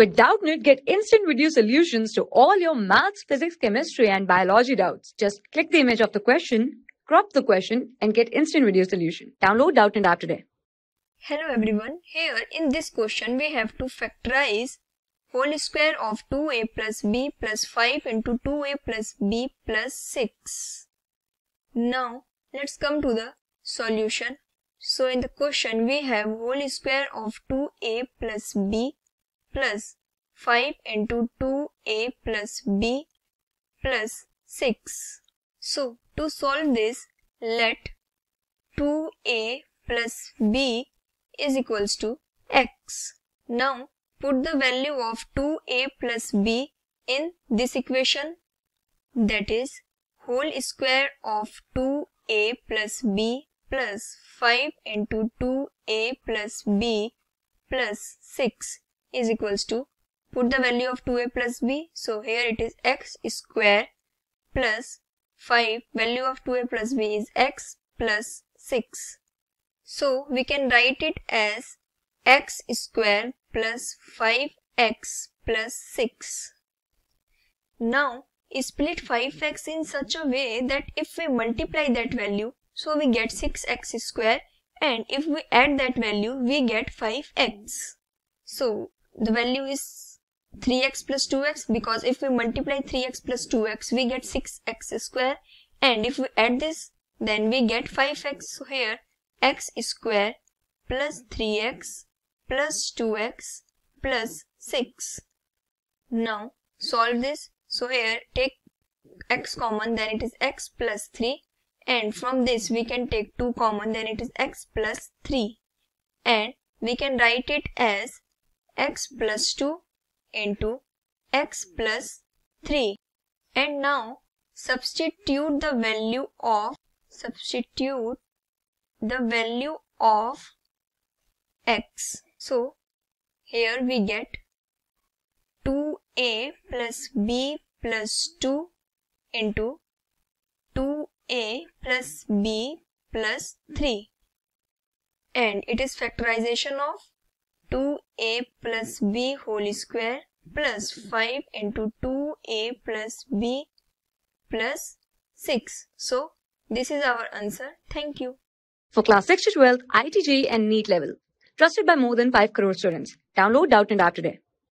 With Doubtnut, get instant video solutions to all your maths, physics, chemistry, and biology doubts. Just click the image of the question, crop the question, and get instant video solution. Download Doubtnut app today. Hello everyone, here in this question we have to factorize whole square of 2a plus b plus 5 into 2a plus b plus 6. Now let's come to the solution. So in the question we have whole square of 2a plus b plus 5 into 2a plus b plus 6. So to solve this let 2a plus b is equals to x. Now put the value of 2a plus b in this equation that is whole square of 2a plus b plus 5 into 2a plus b plus 6 is equals to put the value of 2a plus b so here it is x square plus 5 value of 2a plus b is x plus 6 so we can write it as x square plus 5x plus 6. Now split 5x in such a way that if we multiply that value, so we get 6x square and if we add that value, we get 5x. So the value is 3x plus 2x because if we multiply 3x plus 2x, we get 6x square and if we add this, then we get 5x. So here x square plus 3x plus 2x plus 6. Now solve this. So here take x common then it is x plus 3 and from this we can take 2 common then it is x plus 3 and we can write it as x plus 2 into x plus 3 and now substitute the value of substitute the value of x. So here we get 2a plus b plus 2 into 2a plus b plus 3 and it is factorization of 2a plus b whole square plus 5 into 2a plus b plus 6. So this is our answer. Thank you. For class 6 to 12, IIT JEE and NEET level. Trusted by more than 5 crore students. Download Doubtnut app today.